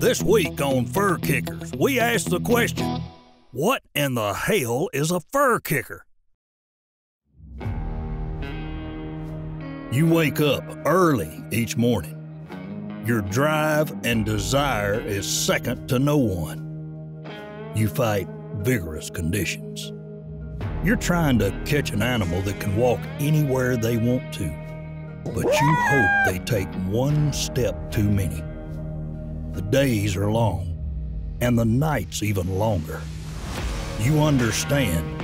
This week on Fur Kickers, we ask the question What in the hell is a fur kicker? You wake up early each morning. Your drive and desire is second to no one. You fight vigorous conditions. You're trying to catch an animal that can walk anywhere they want to, but you hope they take one step too many. The days are long, and the nights even longer. You understand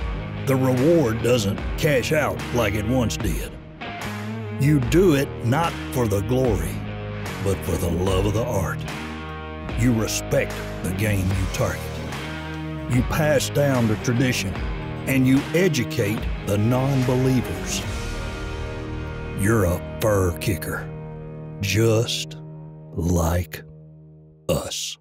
the reward doesn't cash out like it once did. You do it not for the glory, but for the love of the art. You respect the game you target. You pass down the tradition and you educate the non believers. You're a fur kicker, just like us.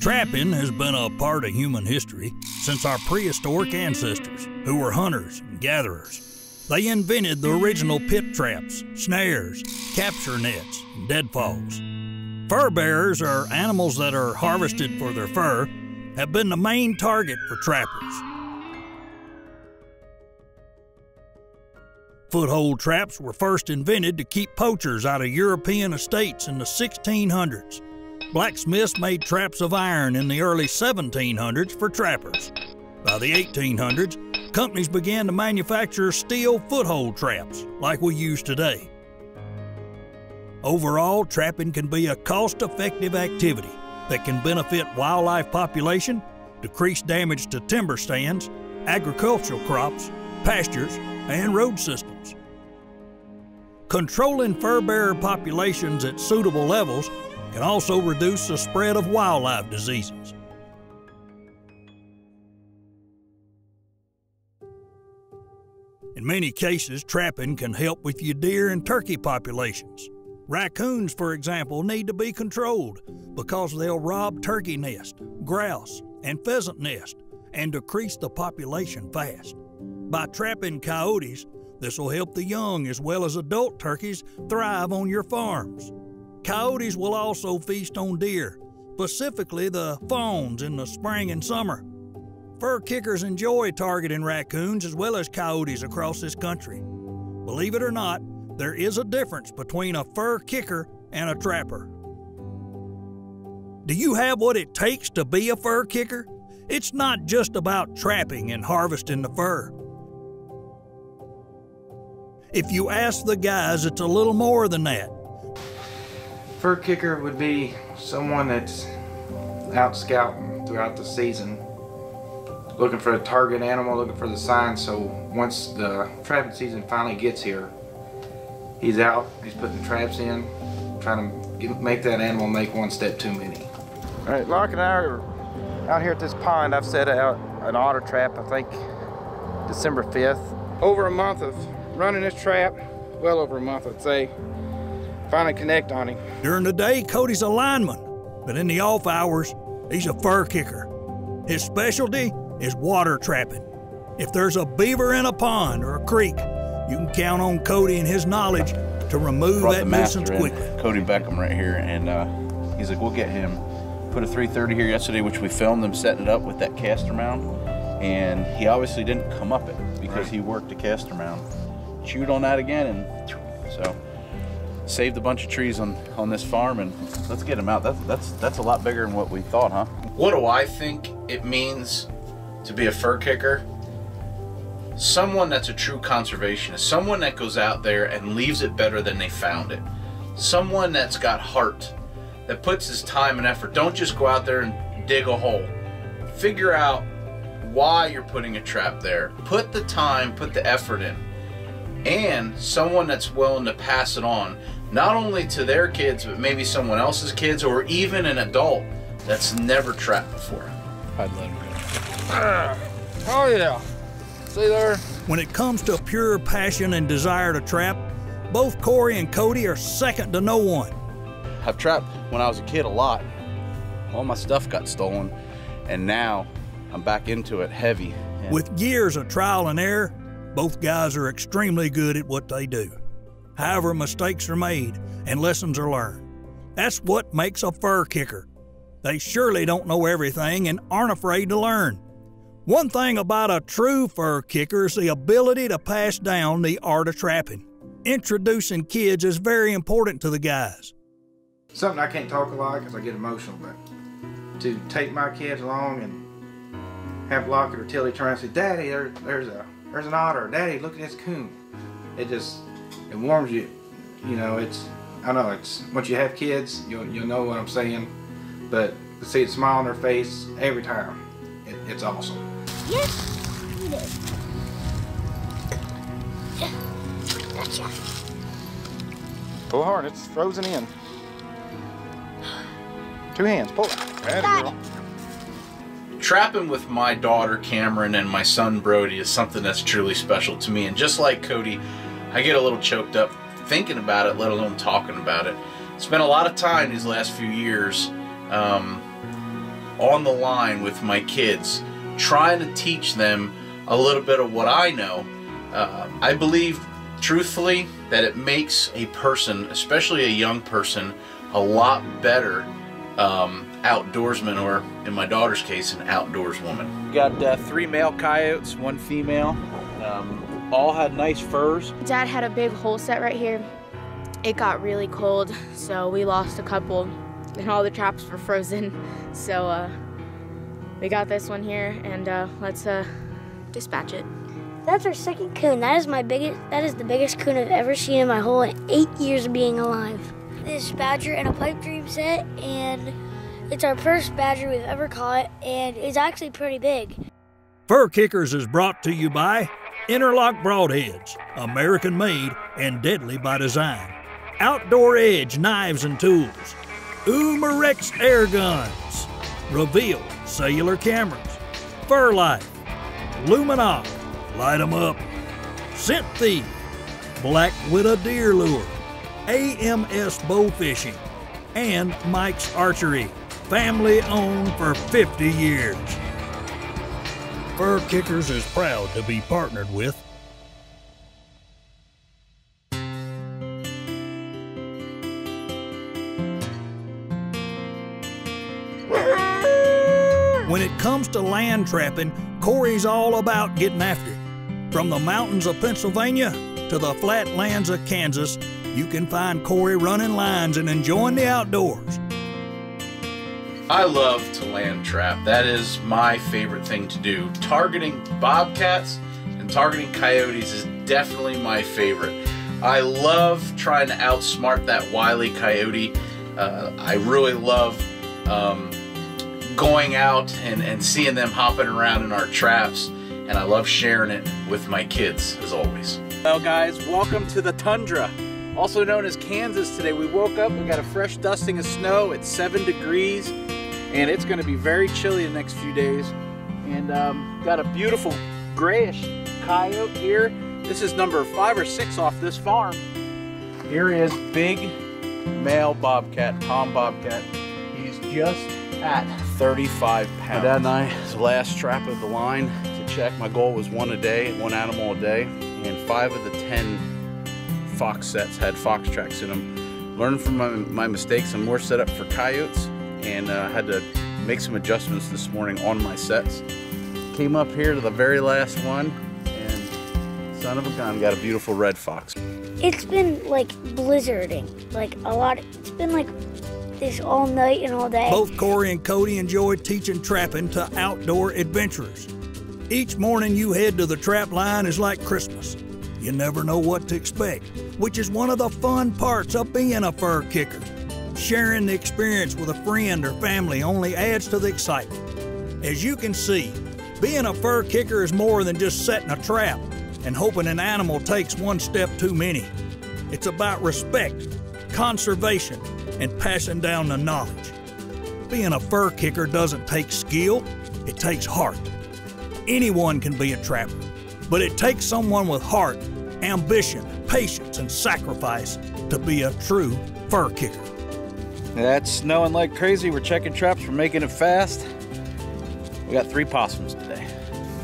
Trapping has been a part of human history since our prehistoric ancestors, who were hunters and gatherers. They invented the original pit traps, snares, capture nets, and deadfalls. Fur bearers, or animals that are harvested for their fur, have been the main target for trappers. Foothold traps were first invented to keep poachers out of European estates in the 1600s. Blacksmiths made traps of iron in the early 1700s for trappers. By the 1800s, companies began to manufacture steel foothold traps like we use today. Overall, trapping can be a cost effective activity that can benefit wildlife population, decrease damage to timber stands, agricultural crops, pastures, and road systems. Controlling fur bearer populations at suitable levels can also reduce the spread of wildlife diseases. In many cases, trapping can help with your deer and turkey populations. Raccoons, for example, need to be controlled because they'll rob turkey nest, grouse, and pheasant nest and decrease the population fast. By trapping coyotes, this will help the young as well as adult turkeys thrive on your farms. Coyotes will also feast on deer, specifically the fawns in the spring and summer. Fur kickers enjoy targeting raccoons as well as coyotes across this country. Believe it or not, there is a difference between a fur kicker and a trapper. Do you have what it takes to be a fur kicker? It's not just about trapping and harvesting the fur. If you ask the guys, it's a little more than that. Fur kicker would be someone that's out scouting throughout the season, looking for a target animal, looking for the sign. So once the trapping season finally gets here, he's out, he's putting traps in, trying to get, make that animal make one step too many. All right, Lark and I are out here at this pond. I've set out an otter trap, I think December 5th. Over a month of running this trap, well over a month I'd say, finally connect on him. During the day, Cody's a lineman, but in the off hours, he's a fur kicker. His specialty is water trapping. If there's a beaver in a pond or a creek, you can count on Cody and his knowledge to remove Brought that nuisance in, quickly. Cody Beckham right here, and uh, he's like, we'll get him. Put a 330 here yesterday, which we filmed them setting it up with that castor mound, and he obviously didn't come up it because he worked the castor mound. Chewed on that again, and so saved a bunch of trees on on this farm, and let's get them out. That's that's that's a lot bigger than what we thought, huh? What do I think it means to be a fur kicker? Someone that's a true conservationist, someone that goes out there and leaves it better than they found it. Someone that's got heart, that puts his time and effort. Don't just go out there and dig a hole. Figure out why you're putting a trap there. Put the time, put the effort in. And someone that's willing to pass it on, not only to their kids, but maybe someone else's kids or even an adult that's never trapped before. I'd let him go. Ah. Oh yeah, see there? When it comes to pure passion and desire to trap, both Corey and Cody are second to no one. I've trapped when I was a kid a lot. All my stuff got stolen, and now I'm back into it heavy. And With years of trial and error, both guys are extremely good at what they do. However, mistakes are made and lessons are learned. That's what makes a fur kicker. They surely don't know everything and aren't afraid to learn. One thing about a true fur kicker is the ability to pass down the art of trapping. Introducing kids is very important to the guys. Something I can't talk a lot because I get emotional, but to take my kids along and have Lockett or Tilly around and say, Daddy, there, there's a there's an otter. Daddy, look at this coon. It just it warms you. You know, it's I know it's once you have kids, you'll you'll know what I'm saying. But to see it smile on their face every time, it, it's awesome. Yes, you did. Gotcha. Pull hard. It's frozen in. Two hands. Pull it. Got it. Trapping with my daughter Cameron and my son Brody is something that's truly special to me. And just like Cody, I get a little choked up thinking about it, let alone talking about it. Spent a lot of time these last few years um, on the line with my kids, trying to teach them a little bit of what I know. Uh, I believe, truthfully, that it makes a person, especially a young person, a lot better um, outdoorsman, or in my daughter's case, an outdoors woman. We got uh, three male coyotes, one female. Um, all had nice furs. Dad had a big hole set right here. It got really cold, so we lost a couple, and all the traps were frozen. So uh, we got this one here, and uh, let's uh, dispatch it. That's our second coon. That is my biggest. That is the biggest coon I've ever seen in my whole eight years of being alive. This badger in a pipe dream set, and it's our first badger we've ever caught, and it's actually pretty big. Fur Kickers is brought to you by Innerloc Broadheads, American made and deadly by design. Outdoor Edge Knives and Tools. Umarex Air Guns. Reveal Cellular Cameras. Fur Life. Lumenok. Light 'em up. Scent Thief. Black Widow Deer Lure. AMS Bow Fishing. And Mike's Archery. Family owned for 50 years. Fur Kickers is proud to be partnered with When it comes to land trapping, Corey's all about getting after it. From the mountains of Pennsylvania to the flatlands of Kansas, you can find Corey running lines and enjoying the outdoors. I love to land trap. That is my favorite thing to do. Targeting bobcats and targeting coyotes is definitely my favorite. I love trying to outsmart that wily coyote. Uh, I really love um, going out and, and seeing them hopping around in our traps, and I love sharing it with my kids as always. Well, guys, welcome to the tundra, also known as Kansas today. We woke up, we got a fresh dusting of snow. It's seven degrees, and it's going to be very chilly the next few days. And um, got a beautiful grayish coyote here. This is number five or six off this farm. Here is big male bobcat, Tom Bobcat. He's just at 35 pounds. My dad and I, his last trap of the line to check. My goal was one a day, one animal a day, and five of the 10 fox sets had fox tracks in them. Learned from my, my mistakes. I'm more set up for coyotes and uh, had to make some adjustments this morning on my sets. Came up here to the very last one and son of a gun got a beautiful red fox. It's been like blizzarding, like a lot. It's been like this all night and all day. Both Corey and Cody enjoy teaching trapping to outdoor adventurers. Each morning you head to the trap line is like Christmas. You never know what to expect, which is one of the fun parts of being a fur kicker. Sharing the experience with a friend or family only adds to the excitement. As you can see, being a fur kicker is more than just setting a trap and hoping an animal takes one step too many. It's about respect, conservation, and passing down the knowledge. Being a fur kicker doesn't take skill, it takes heart. Anyone can be a trapper, but it takes someone with heart, ambition, patience, and sacrifice to be a true fur kicker. That's snowing like crazy. We're checking traps. We're making it fast. We got three possums today.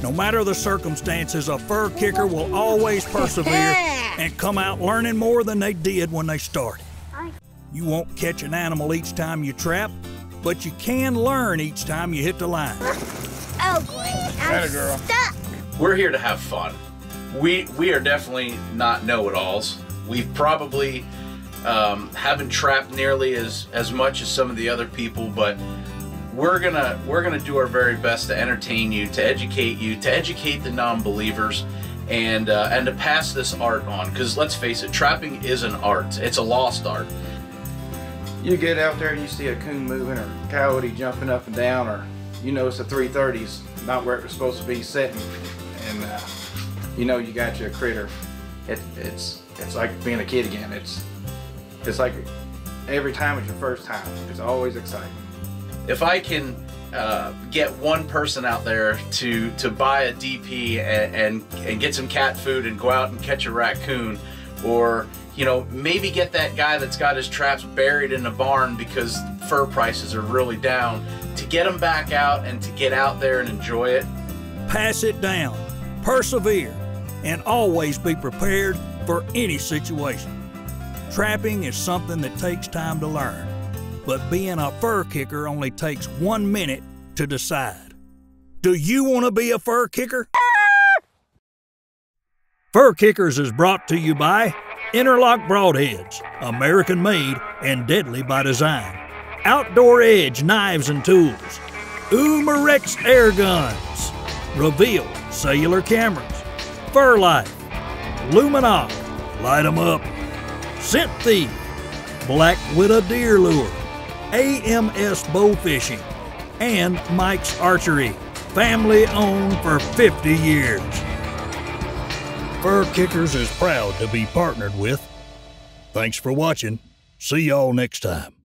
No matter the circumstances, a fur kicker will always persevere and come out learning more than they did when they started. You won't catch an animal each time you trap, but you can learn each time you hit the line. Oh, great. I'm girl. stuck. We're here to have fun. We we are definitely not know-it-alls. We've probably um, haven't trapped nearly as as much as some of the other people, but we're gonna we're gonna do our very best to entertain you, to educate you, to educate the non-believers, and uh, and to pass this art on. Because let's face it, trapping is an art. It's a lost art. You get out there and you see a coon moving or coyote jumping up and down or you notice a 330's not where it was supposed to be sitting and uh, you know you got your critter. It, it's it's like being a kid again. It's it's like every time it's your first time. It's always exciting. if I can uh, get one person out there to to buy a DP and, and and get some cat food and go out and catch a raccoon, or you know maybe get that guy that's got his traps buried in a barn because fur prices are really down, to get him back out and to get out there and enjoy it. Pass it down, persevere, and always be prepared for any situation. Trapping is something that takes time to learn, but being a fur kicker only takes one minute to decide. Do you want to be a fur kicker? Fur Kickers is brought to you by Innerloc Broadheads, American made and deadly by design. Outdoor Edge Knives and Tools, Umarex Air Guns, Reveal Cellular Cameras, Fur Life, Lumenok, Light 'em Up, Scent Thief, Black Widow Deer Lure, AMS Bow Fishing, and Mike's Archery, family owned for 50 years. Fur Kickers is proud to be partnered with. Thanks for watching. See y'all next time.